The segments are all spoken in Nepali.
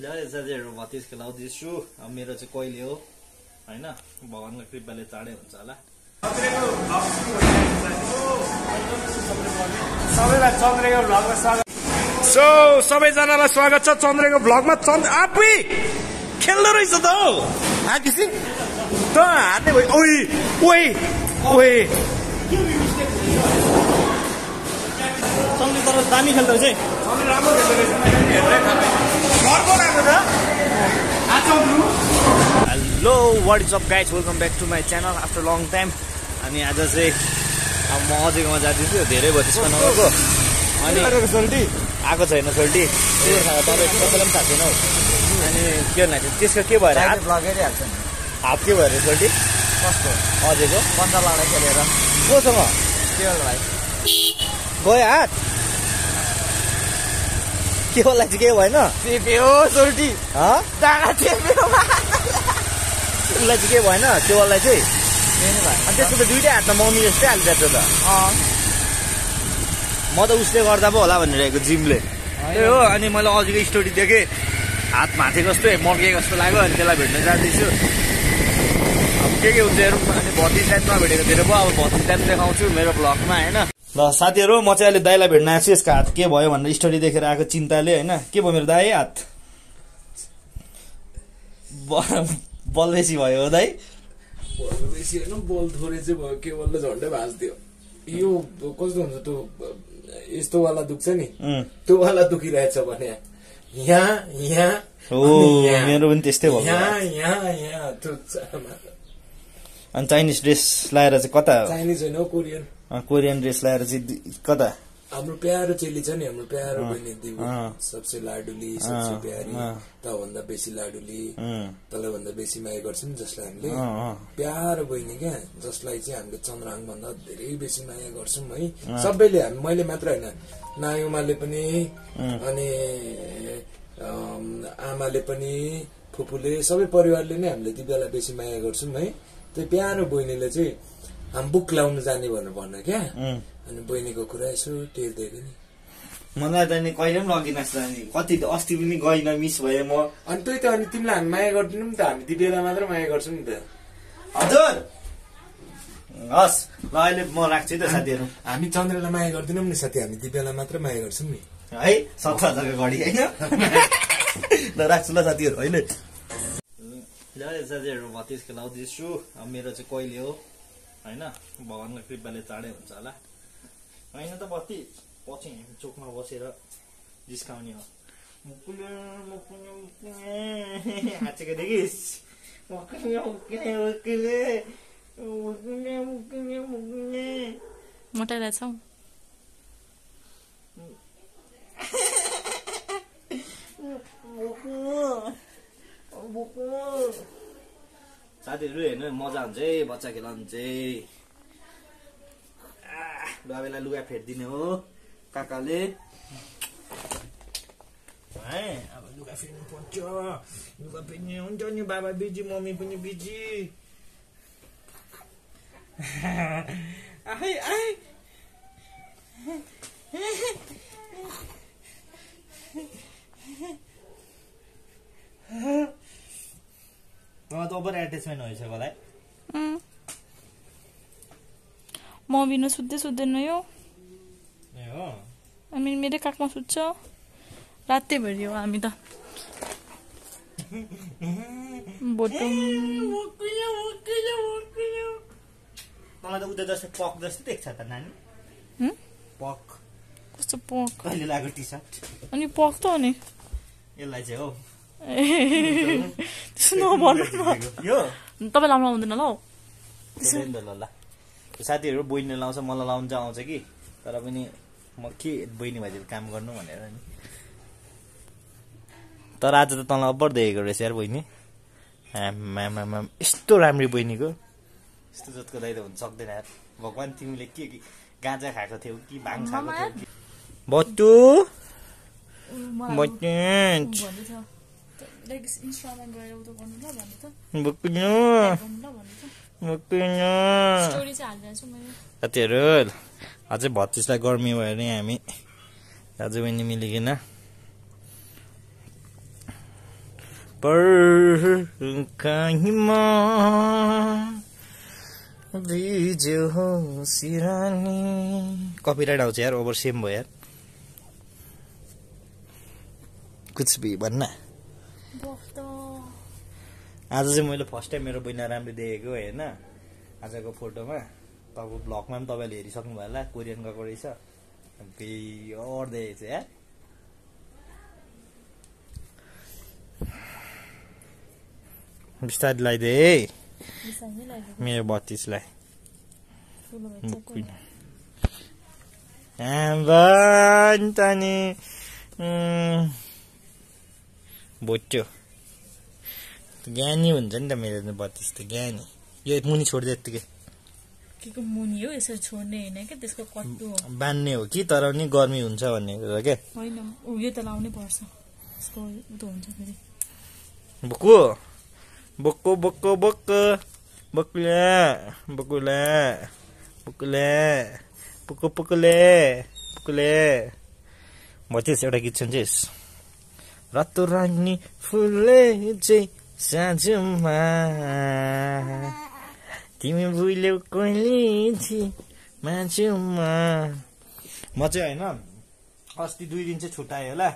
जय साथीहरू भतिज खेलाउँदैछु अब मेरो चाहिँ कहिले हो होइन? भगवान्को कृपाले चाँडै हुन्छ होला। सबैलाई चन्द्रेको भ्लगमा स्वागत। सो सबैजनालाई स्वागत छ चन्द्रेको भ्लगमा। चन्द्र आफै खेल्दो रहेछ त हौ। आकिसी त हातले भयो ओइ ओइ ओइ। चन्द्र तर दामी खेल्दो रहेछ है। राम्रो खेल्दो रहेछ। Hello what is up guys welcome back to my channel after long time अनि आज चाहिँ अब म अझैकोमा जाँदैछु धेरै भयो त्यसमा नगएको अनि सोल्टी। आएको छैन सोल्टी। तपाईँ तपाईँलाई पनि थाहा छैन हौ। अनि के भन्नु त्यसको के भएर हात? ब्लगेरै हाल्छ नि। हात के भएर सोल्टी? कस्तो? अझैको पन्ध्र लडाइँ खेलेर। कोसँग? भाइ गयो हात? के होला चाहिँ के भएन। टिप्यो सोल्टी। डाँडा टिप्यो उसलाई चाहिँ के भएन केवललाई चाहिँ। त्यसको त दुइटै हातमा मम्मी जस्तै हालिरहेको छ त। म त उसले गर्दा पो होला भनिरहेको जिमले। त्यही हो अनि मैले अघिको स्टोरी देखेँ। हात माथि कस्तो मर्के कस्तो लाग्यो अनि त्यसलाई भेट्न जाँदैछु। अब के के हुन्छ हेरौँ अनि भतिज टाइममा भेटेको धेरै भयो अब भतिज टाइम देखाउँछु मेरो ब्लगमा होइन। ल साथीहरू म चाहिँ अहिले दाइलाई भेट्न आएको छु यसको हात के भयो भनेर स्टोरी देखेर आएको चिन्ताले होइन? के भयो मेरो दाइ हात? ब- बल बेसी भयो बल बेसी होइन बल थोरै चाहिँ भयो केवलले झन्डै भाँच्दियो। यो कस्तो हुन्छ त्यो यस्तो वाला दुख्छ नि. त्यो वाला दुखिरहेछ भने यहाँ यहाँ मेरो पनि त्यस्तै भयो यहाँ यहाँ यहाँ अनि चाइनिज ड्रेस लगाएर चाहिँ कता चाइनिज होइन कोरियन। कोरियन ड्रेस लगाएर चाहिँ कता? हाम्रो प्यारो चेली छ नि हाम्रो प्यारो बहिनी दिदी। सबसे लाडुली सबसे प्यारी अँ। तभन्दा बेसी लाडुली तँलाई भन्दा बेसी माया गर्छौँ जसलाई हामीले। प्यारो बहिनी क्या जसलाई चाहिँ हामीले चन्द्रहाङ भन्दा धेरै बेसी माया गर्छौँ है। सबैले हामी मैले मात्र होइन नायुमाले पनि अनि आमाले पनि फुपूले सबै परिवारले नै हामीले ती बेला बेसी माया गर्छौँ है। त्यो प्यारो बहिनीले चाहिँ बुक लाउनु जाने भनेर भन्न क्या। अनि बहिनीको कुरा यसो टेर्दिएको नि। मलाई त नि कहिले पनि लगिन नि। कति त अस्ति पनि गइन मिस भएँ म। अनि त्यही त अनि तिमीलाई हामी माया गर्दैनौँ नि त। हामी बेला मात्र माया गर्छौँ नि त। हजुर। हस् ल अहिले म राख्छु है त साथीहरू। हामी चन्द्रलाई माया गर्दैनौँ नि साथी। हामी ती बेला मात्र माया गर्छौँ नि। है सत्र हजारको घडी होइन? ल राख्छु ल साथीहरू होइन? ल साथीहरू भतिज खेलाउँदैछु अब मेरो चाहिँ कहिले हो? होइन भगवान्को कृपाले चाँडै हुन्छ होला होइन त बत्ती पछि हामी चोकमा बसेर जिस्काउने हो मुकुले, मुकुले, मुकुले। हाँचेको देखिस्। मुकुले, मुकुले, मुकुले। मोटाइरहेछौ साथीहरू हेर्नु मजा हुन्छ है बच्चा खेलाउनु चाहिँ बाबेलाई लुगा फेरिदिने हो काकाले। है अब लुगा फेर्नु पर्छ लुगा फेर्ने हुन्छ नि बाबा बिजी मम्मी पनि बिजी। आइ आइ त म बिना सुत्दै सुत्दैन यो हामी मेरै काखमा सुत्छ। रातैभरि हो हामी त। मलाई त उता जस्तै पक जस्तै देख्छ त नानी? पक। कस्तो पक? कहिले लगाएको टी सर्ट अनि पक त हो नि यसलाई चाहिँ हो। ए त्यसो नभन्नु न यो तपाईँ लाउनु आउँदैन ल ल ल। साथीहरू बहिनीले लाउँछ मलाई लाउनु चाहिँ आउँछ कि? तर पनि म के बहिनी भइदिएर काम गर्नु भनेर नि। तर आज त तँलाई अब्बर देखेको रहेछ यार बहिनी। आमामामा यस्तो राम्रो बहिनीको। यस्तो जतको दाइ त हुन सक्दैन यार। भगवान् तिमीले के के गाँजा खाएको थियौ कि भाङ खाएको थियौ कि? बच्चु। बच्चु। इन्स्टामा गएर उता गर्नु ल भन्नु त बुक्नु गर्नु ल भन्नु त बुक्नु स्टोरी चाहिँ हालिदिएको छु मैले साथीहरू अझै भतिसलाई गर्मी भयो अरे हामी दाजु बहिनी मिलिकन पर काहीमा भिज्यो हो सिरानी कपिराइट आउँछ यार ओभर सेम भयो यार कुछ भी भन्न आज चाहिँ मैले फर्स्ट टाइम मेरो बहिनी राम्रो देखेको होइन? आजको फोटोमा। तपाईँको ब्लगमा पनि तपाईँले हेरिसक्नु भयो होला कोरियन गएको रहेछ। बियर देखेको छ यार बिस्तारै लगाइदे है। मेरो बत्तिसलाई। नि भोट्यो ज्ञानी हुन्छ नि त मेरो त बत्तिस त ज्ञानी। यो मुनि छोडिदियो यत्तिकै। के को मुनि हो? यसरी छोड्ने होइन क्या? त्यसको कट्टु हो। बान्ने हो कि? तर नि गर्मी हुन्छ भन्ने कुरा क्या? होइन यो त लाउनै पर्छ। यसको उतो हुन्छ फेरि। बोक्कु। बोक्कु बोक्कु बोक्क। बोक्कुले बोक्कुले बोक्कुले पुक्कु पुक्कुले पुक्कुले भइदियोस् एउटा गीत सुन्छेस् रातो रानी फुले चाहिँ साँझमा। तिमी भुल्यौ कहिले थिए म चाहिँ होइन अस्ति दुई दिन चाहिँ छुट्याएँ होला।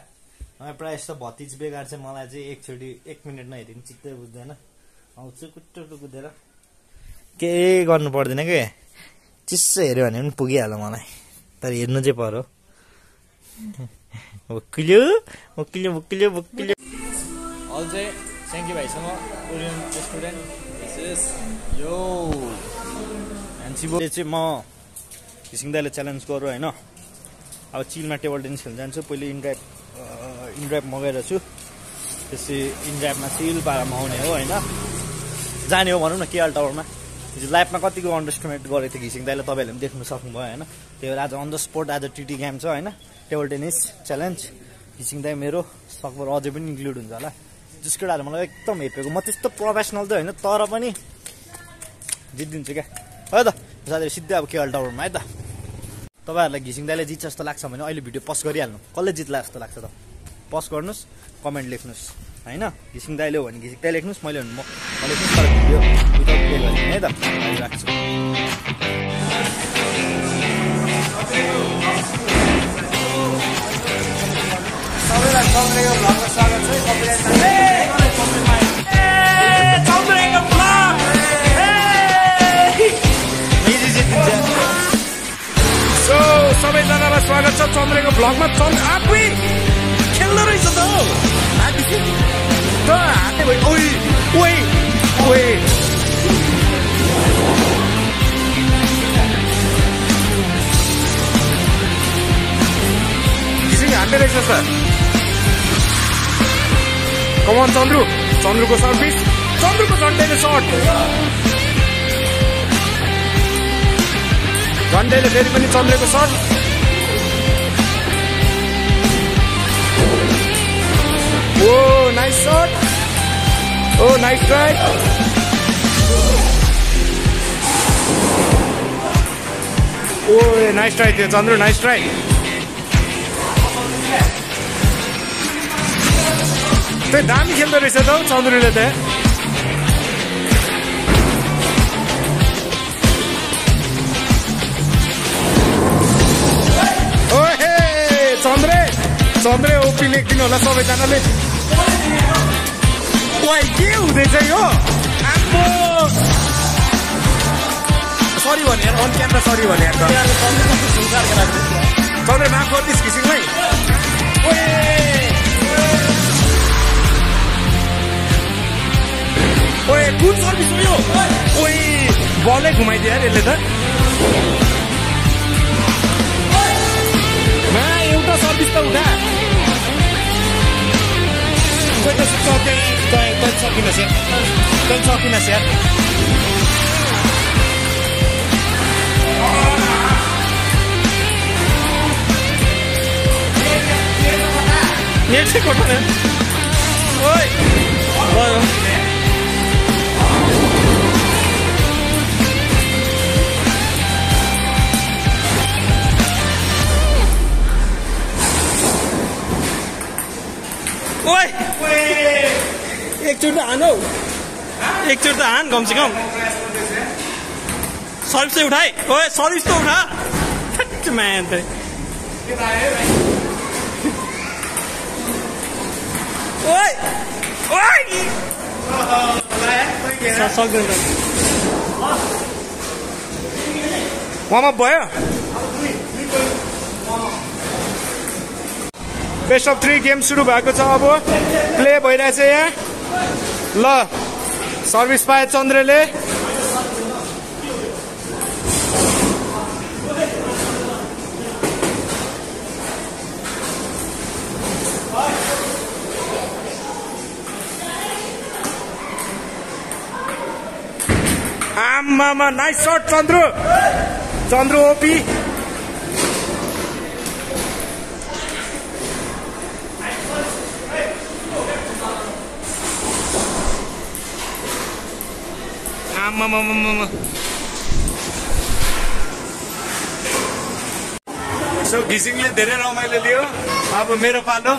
प्रायः जस्तो भतिज बेकार चाहिँ मलाई चाहिँ एकचोटि एक मिनट नहेरि पनि चित्तै बुझ्दैन। आउँछु कुट्टो कुदेर। केही गर्नु पर्दैन के? चिसो हेऱ्यो भने पनि पुगिहाल्यो मलाई। तर हेर्नु चाहिँ पर्यो। वकिल्यो वकिल्यो वकिल्यो अल चाहिँ सेङ्की भाइसँग। कोरियन रेस्टुरेन्ट यो हान्सीले चाहिँ म घिसिङ दाइले च्यालेन्ज गरौँ होइन? अब चिलमा टेबल टेनिस खेल्न जान्छु। पहिले इनड्राइभ इनड्राइभ मगाएर छु। त्यसै इनड्राइभमा चिल पारामा आउने हो होइन? जाने हो भनौँ न केआल टावरमा। हिजो लाइफमा कतिको अन्डरस्टिमेट गरेको थियो घिसिङ दाइले तपाईँहरूले पनि देख्नु सक्नुभयो होइन? त्यही भएर आज अन द स्पोट आज टिटी गेम छ होइन? टेबल टेनिस च्यालेन्ज घिसिङ दाई मेरो सकभर अझै पनि इन्क्लुड हुन्छ होला। जस केटाहरू मलाई एकदम हेपेको म त्यस्तो प्रोफेसनल चाहिँ होइन तर पनि जितिदिन्छु क्या। है त साथीहरू सिधै अब केएल टावरमा है त। तपाईँहरूलाई घिसिङ दाइले जित्छ जस्तो लाग्छ भने अहिले भिडियो पस्ट गरिहाल्नु। कसले जित्ला जस्तो लाग्छ त? पस्ट गर्नुहोस् कमेन्ट लेख्नुहोस् होइन? घिसिङ दाइले हो भने घिसिङ दाइ लेख्नुहोस् मैले भने म म लेख्नुहोस् तर भिडियो है त? राख्छु। सबैलाई सो सबैजनालाई स्वागत छ चन्द्रेको भ्लगमा चन्द्र आफै खेल्दो रहेछ त हौ भयो ओइ ओइ रहेछ सर कमान चन्द्रु चन्द्रुको सर्भिस चन्द्रुको झन्डैले सर्ट झन्डैले फेरि पनि चन्द्रको shot oh nice shot oh nice try oh nice try थियो चन्द्रु नाइस ट्राई दामी खेल्दो रहेछ त हौ चन्द्रुले त ओहे चन्द्रे चन्द्रे ओपी लेखिदिनु होला सबैजनाले ओइ के हुँदैछ यो आम्बो सरी भने यार अन क्यामेरा सरी भने यार बलै घुमाइदियो यार यसले त मा एउटा सर्भिस त त सकिन तैँ सकिन स्यार नेट चाहिँ कोठाले ओइ ओइ एकचोटि त हान हौ। एकचोटि त हान कमसे कम सर्भिस चाहिँ उठाए ओए सर्भिस त उठा। त स- सक्दैन उहाँमा भयो बेस्ट अफ थ्री गेम सुरु भएको छ अब। प्ले भइरहेछ यहाँ। ल सर्भिस पाए चन्द्रले। आमामा नाइस सट चन्द्र। चन्द्र ओपी। आमामामामा सो घिसिङले धेरै रमाइलो लियो अब मेरो पालो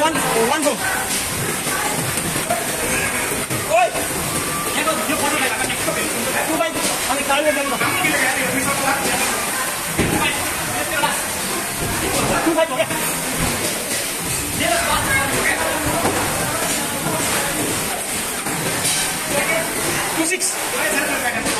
वानको वानको ओइ यो यो फोटो लगाएको टु बाई अनि कालो गर्नु टु बाई हो Two six.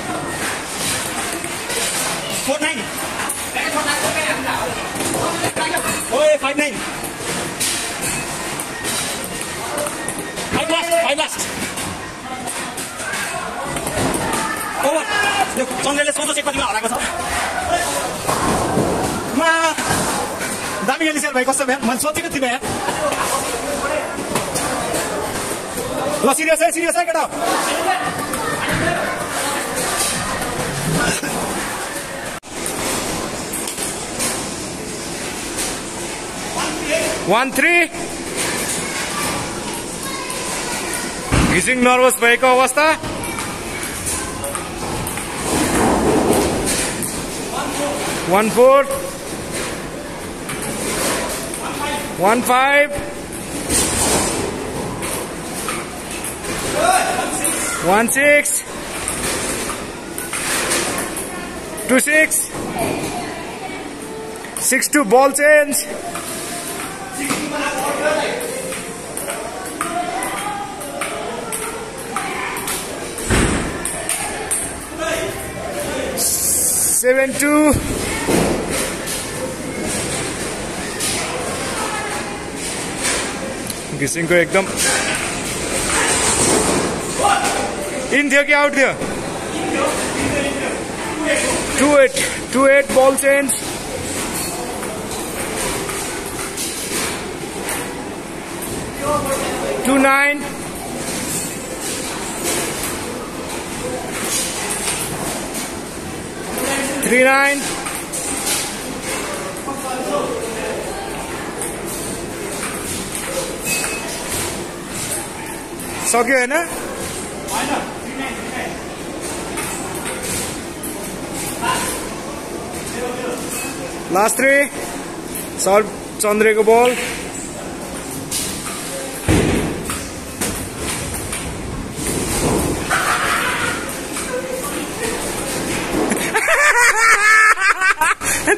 फोर नाइन ओए five nine five last five last over यो चन्द्रले सोझो चाहिँ कतिमा हराएको छ मा दामी सेल भाइ कस्तो भयो मैले सोचेको थिइनँ यार ल सिरियस है सिरियस है केटा वान थ्री घिसिङ नर्भस भएको अवस्था one four one five one six two six six two ball change seven two. घिसिङको एकदम. इन थियो कि आउट थियो two eight two eight ball change two nine three nine सक्यो होइन लास्ट थ्री सर चन्द्रेको बल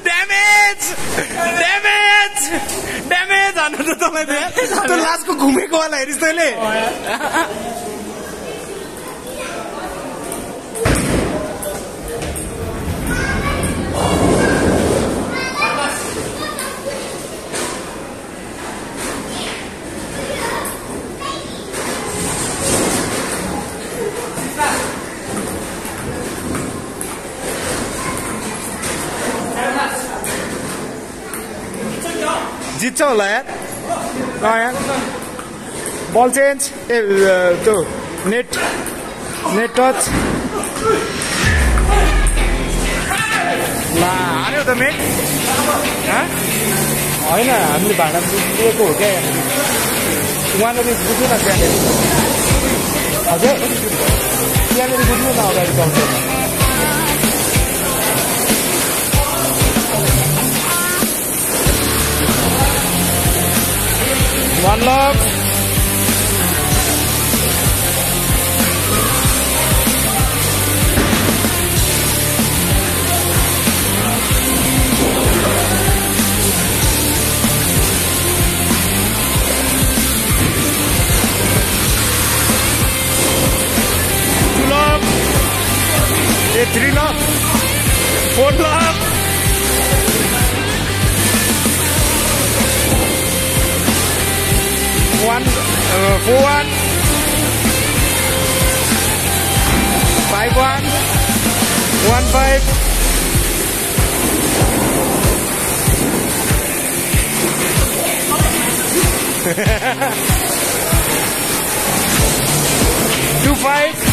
ड्यामेज ड्यामेज ड्यामेज हान्नु त तपाईँले त्यो लास्टको घुमेको वाला हेरिस् तैँले जित्छ होला यार अँ यार बल चेन्ज ए त्यो नेट नेट टच ला त हँ? होइन हामीले भाडा दिएको हो क्या उहाँले बुझ्नु न त्यहाँनिर। हजुर? त्यहाँनिर बुझ्नु न अगाडि काउन्टरमा One love. Three love. Four one, uh, four one, five one, one five. Two five.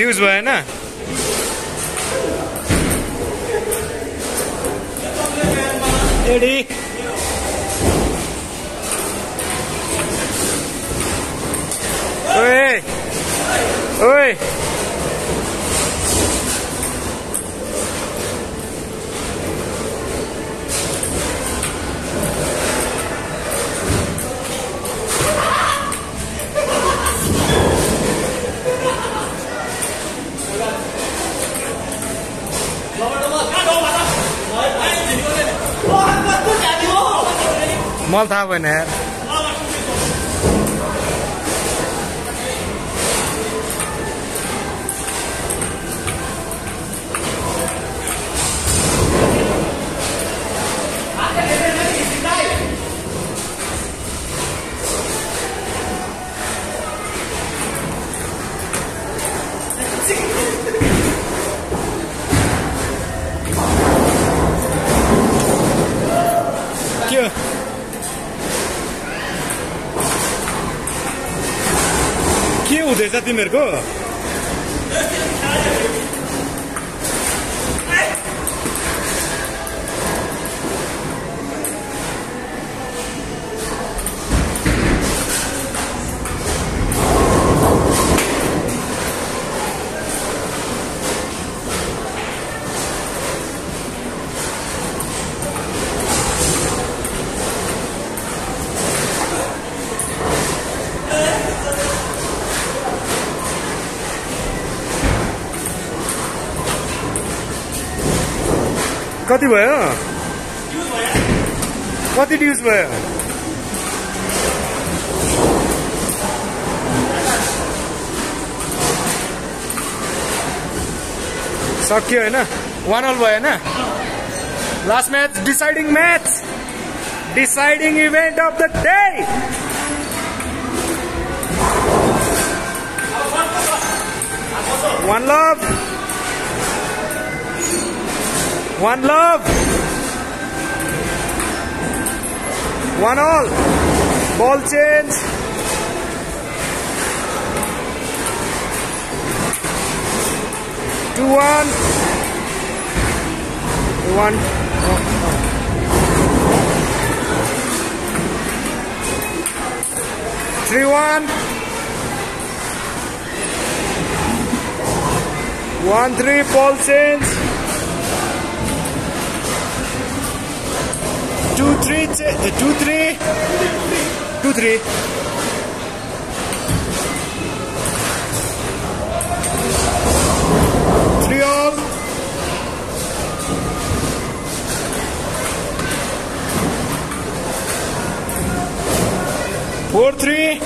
ball. Deuce भएन एडी ओए ओए मलाई थाहा भएन यार के हुँदैछ तिमीहरूको कति भयो? कति ड्युज भयो? सक्यो होइन? वान अल भयो होइन? Last match deciding match deciding event of the day one love One love. One all. Ball change. Two one. One. Three one. One three ball change. Two three two three two three. Three all. Four three.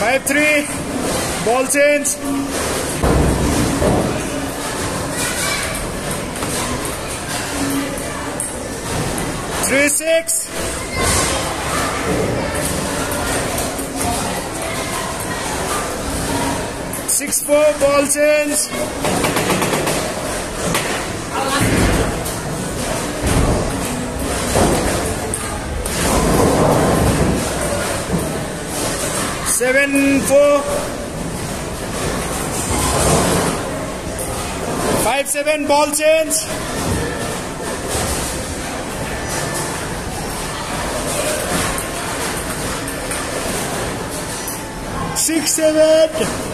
Five three. Ball change. Three six. Six four ball change. Seven four. Five seven ball change. Six seven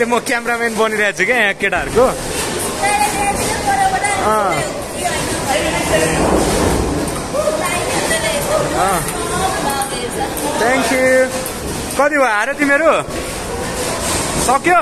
अहिले म क्यामराम्यान बनिरहेको छु क्या यहाँ केटाहरूको। थ्याङ्क यू कति भयो हार तिमीहरू? सक्यो?